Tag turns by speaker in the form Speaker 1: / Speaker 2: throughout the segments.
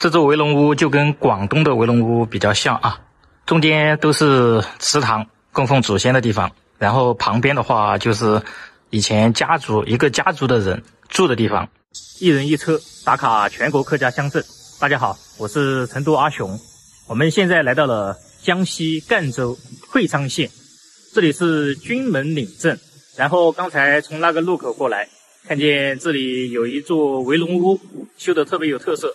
Speaker 1: 这座围龙屋就跟广东的围龙屋比较像啊，中间都是祠堂，供奉祖先的地方。然后旁边的话就是以前家族一个家族的人住的地方。一人一车打卡全国客家乡镇。大家好，我是成都阿雄。我们现在来到了江西赣州会昌县，这里是军门岭镇。然后刚才从那个路口过来，看见这里有一座围龙屋，修的特别有特色。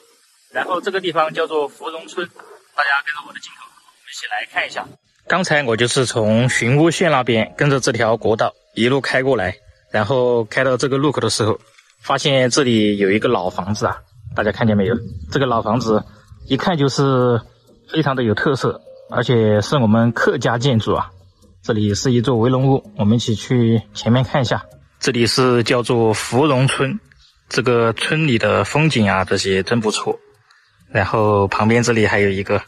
Speaker 1: 然后这个地方叫做芙蓉村，大家跟着我的镜头我们一起来看一下。刚才我就是从寻乌县那边跟着这条国道一路开过来，然后开到这个路口的时候，发现这里有一个老房子啊，大家看见没有？这个老房子一看就是非常的有特色，而且是我们客家建筑啊。这里是一座围龙屋，我们一起去前面看一下。这里是叫做芙蓉村，这个村里的风景啊，这些真不错。然后旁边这里还有一个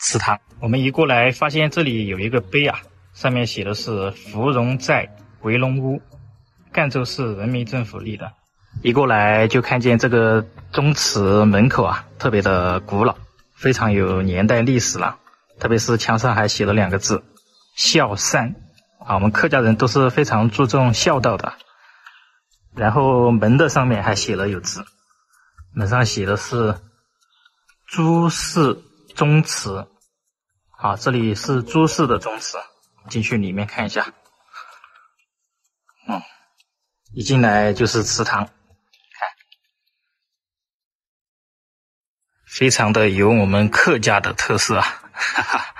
Speaker 1: 祠堂，我们一过来发现这里有一个碑啊，上面写的是“芙蓉寨围龙屋，赣州市人民政府立的”。一过来就看见这个宗祠门口啊，特别的古老，非常有年代历史了。特别是墙上还写了两个字“孝善”，啊，我们客家人都是非常注重孝道的。然后门的上面还写了有字，门上写的是。朱氏宗祠，好，这里是朱氏的宗祠，进去里面看一下。嗯，一进来就是祠堂，看，非常的有我们客家的特色啊，哈哈。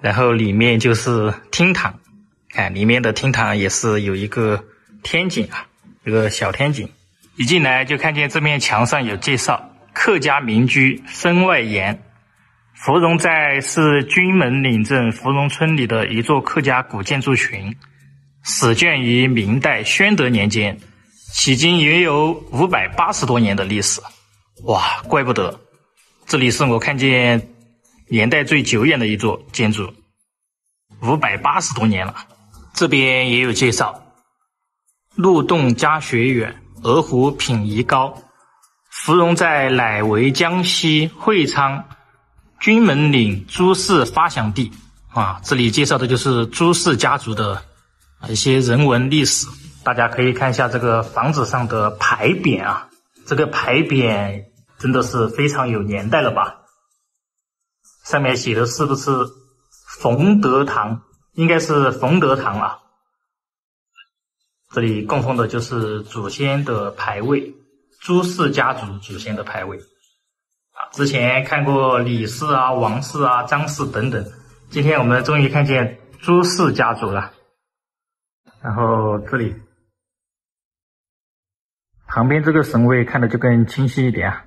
Speaker 1: 然后里面就是厅堂，看里面的厅堂也是有一个天井啊，一个小天井。一进来就看见这面墙上有介绍，客家民居分外严。芙蓉寨是军门岭镇芙蓉村里的一座客家古建筑群，始建于明代宣德年间，迄今也有五百八十多年的历史。哇，怪不得，这里是我看见年代最久远的一座建筑，五百八十多年了。这边也有介绍，路洞家学远。鹅湖品仪高，芙蓉寨乃为江西会昌军门岭朱氏发祥地啊！这里介绍的就是朱氏家族的一些人文历史。大家可以看一下这个房子上的牌匾啊，这个牌匾真的是非常有年代了吧？上面写的是不是冯德堂？应该是冯德堂啊。这里供奉的就是祖先的牌位，朱氏家族祖先的牌位。啊，之前看过李氏啊、王氏啊、张氏等等，今天我们终于看见朱氏家族了。然后这里旁边这个神位看的就更清晰一点啊，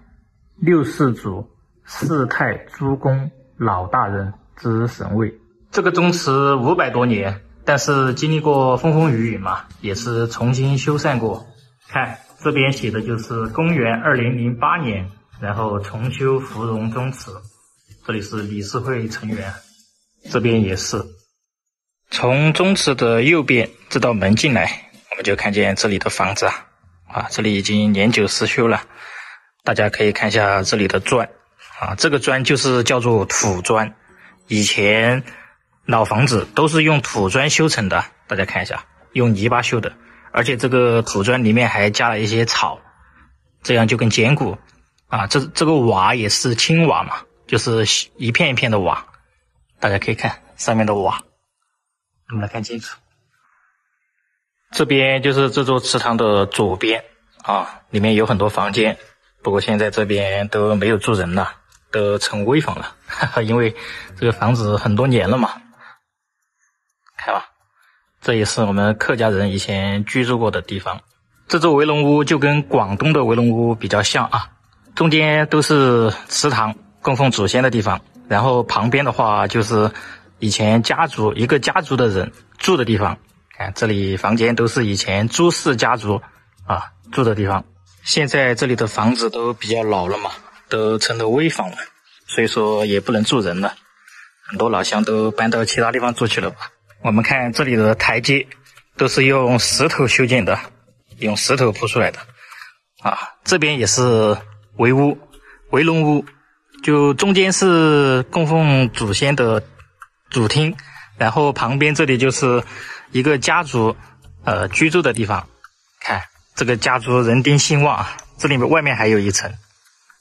Speaker 1: 六世祖四太朱公老大人之神位。这个宗祠五百多年。但是经历过风风雨雨嘛，也是重新修缮过。看这边写的就是公元二零零八年，然后重修芙蓉宗祠。这里是理事会成员，这边也是。从宗祠的右边这道门进来，我们就看见这里的房子啊，啊，这里已经年久失修了。大家可以看一下这里的砖，啊，这个砖就是叫做土砖，以前。老房子都是用土砖修成的，大家看一下，用泥巴修的，而且这个土砖里面还加了一些草，这样就更坚固。啊，这这个瓦也是青瓦嘛，就是一片一片的瓦，大家可以看上面的瓦，我们来看清楚。这边就是这座祠堂的左边啊，里面有很多房间，不过现在这边都没有住人了，都成危房了，哈哈，因为这个房子很多年了嘛。这也是我们客家人以前居住过的地方。这座围龙屋就跟广东的围龙屋比较像啊，中间都是祠堂，供奉祖先的地方。然后旁边的话就是以前家族一个家族的人住的地方。看这里房间都是以前朱氏家族啊住的地方。现在这里的房子都比较老了嘛，都成了危房了，所以说也不能住人了，很多老乡都搬到其他地方住去了吧。我们看这里的台阶，都是用石头修建的，用石头铺出来的。啊，这边也是围屋、围龙屋，就中间是供奉祖先的主厅，然后旁边这里就是一个家族呃居住的地方。看这个家族人丁兴旺，这里面外面还有一层，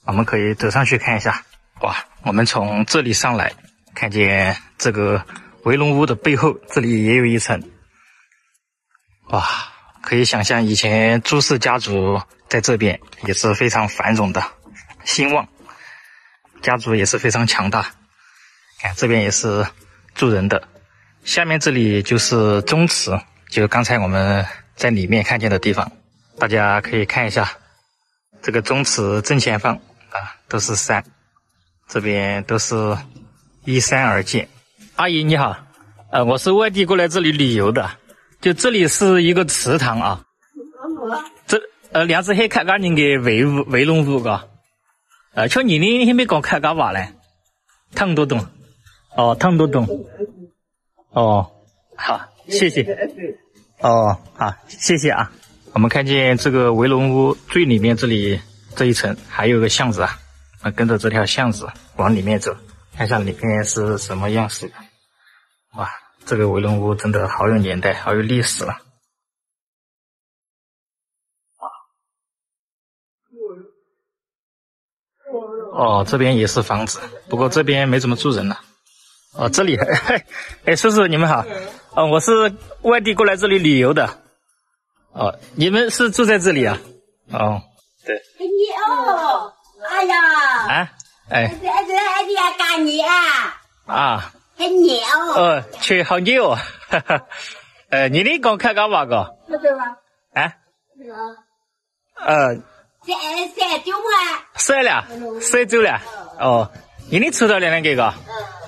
Speaker 1: 我们可以走上去看一下。哇，我们从这里上来，看见这个围龙屋的背后，这里也有一层。哇，可以想象以前朱氏家族在这边也是非常繁荣的，兴旺，家族也是非常强大。看这边也是住人的，下面这里就是宗祠，就刚才我们在里面看见的地方，大家可以看一下，这个宗祠正前方啊都是山。这边都是依山而建。阿姨你好，呃，我是外地过来这里旅游的，就这里是一个祠堂啊。这呃，两只海客家人的围屋围龙屋噶。呃，像你呢，还没搞客家话嘞？听都懂？哦，听都懂。哦，好，谢谢。哦，好，谢谢啊。我们看见这个围龙屋最里面这里这一层还有个巷子啊。啊，跟着这条巷子往里面走，看一下里面是什么样式的。哇，这个围龙屋真的好有年代，好有历史了。哦，这边也是房子，不过这边没怎么住人了。哦，这里，哎，叔叔你们好。哦，我是外地过来这里旅游的。哦，你们是住在这里啊？哦，对。你哦。哎呀！啊，哎，这这这要干你啊！啊，很牛。哦，去好牛。哈哈，呃，你的刚看干嘛个？不知道。啊？呃。晒晒走啊？晒了，晒走了。哦，你的出到了那个个？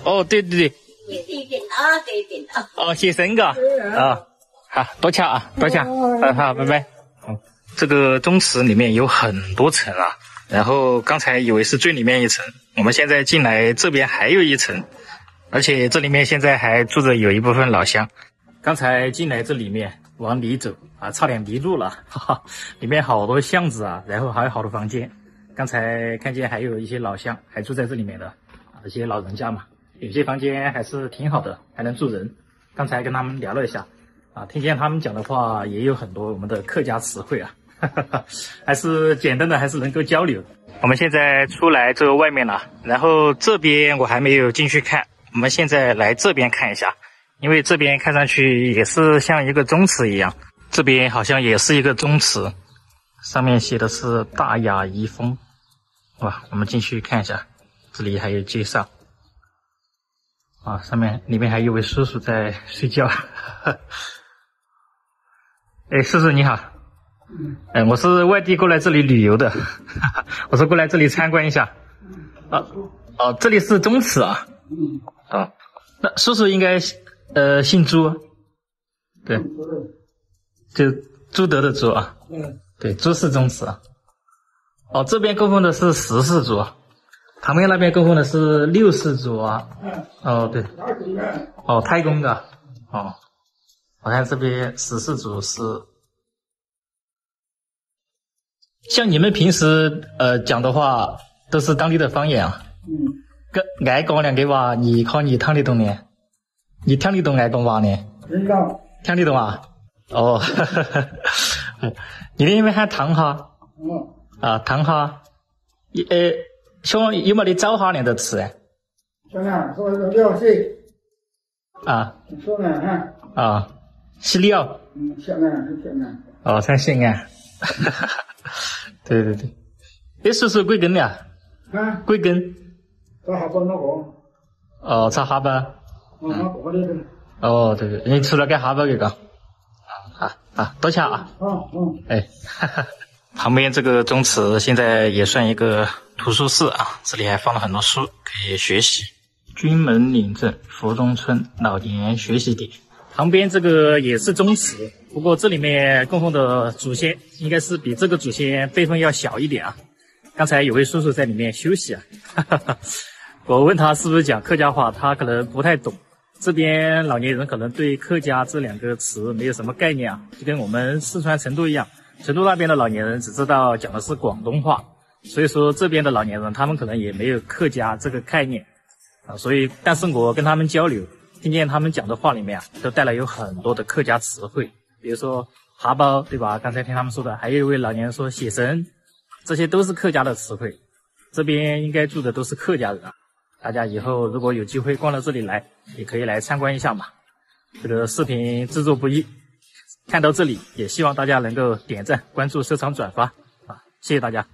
Speaker 1: 哦，对对对。对对对啊，对对啊。哦，先生个。啊，好多谢啊，多谢。嗯，好，拜拜。嗯，这个宗祠里面有很多层啊。然后刚才以为是最里面一层，我们现在进来这边还有一层，而且这里面现在还住着有一部分老乡。刚才进来这里面往里走啊，差点迷路了，哈哈，里面好多巷子啊，然后还有好多房间。刚才看见还有一些老乡还住在这里面的啊，一些老人家嘛，有些房间还是挺好的，还能住人。刚才跟他们聊了一下啊，听见他们讲的话也有很多我们的客家词汇啊。哈哈哈，还是简单的，还是能够交流。我们现在出来这个外面了，然后这边我还没有进去看。我们现在来这边看一下，因为这边看上去也是像一个宗祠一样，这边好像也是一个宗祠，上面写的是大雅遗风。哇，我们进去看一下，这里还有介绍。啊，上面里面还有位叔叔在睡觉。哎，叔叔你好。哎，我是外地过来这里旅游的，我是过来这里参观一下。啊，哦，这里是宗祠啊。嗯。啊，那叔叔应该呃姓朱，对，就朱德的朱啊。嗯。对，朱氏宗祠啊。哦，这边供奉的是十四祖，旁边那边供奉的是六世祖啊。哦，对。哦，太公的。哦，我看这边十四祖是。像你们平时呃讲的话，都是当地的方言啊。嗯。跟爱讲两句话，你看你听得懂呢？你听得懂爱讲话呢？听。得懂啊？哦。你那边喊唐哈？嗯。啊，唐哈。你呃，像有没得早哈年的词哎？说呢，说六岁。啊。说呢哈。啊，是六。嗯，现在是现在。哦，才现在。哈哈。对对对，哎，叔叔贵庚的啊？啊，贵庚？在哈巴那个。哦，在哈巴。嗯。哦，对对，你出来给哈巴给个。好，好，多谢啊。嗯嗯。哎，哈哈。旁边这个宗祠现在也算一个图书室啊，这里还放了很多书可以学习。军门岭镇福中村老年学习点，旁边这个也是宗祠。不过这里面供奉的祖先应该是比这个祖先辈分要小一点啊。刚才有位叔叔在里面休息啊，我问他是不是讲客家话，他可能不太懂。这边老年人可能对客家这两个词没有什么概念啊，就跟我们四川成都一样，成都那边的老年人只知道讲的是广东话，所以说这边的老年人他们可能也没有客家这个概念啊。所以，但是我跟他们交流，听见他们讲的话里面啊，都带来有很多的客家词汇，比如说哈包，对吧？刚才听他们说的，还有一位老年人说写生，这些都是客家的词汇。这边应该住的都是客家人啊。大家以后如果有机会逛到这里来，也可以来参观一下嘛。这个视频制作不易，看到这里也希望大家能够点赞、关注、收藏、转发啊！谢谢大家。